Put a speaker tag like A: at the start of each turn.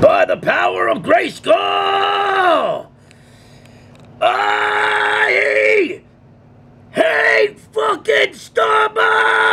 A: By the power of Grayskull! I hate fucking Starbucks!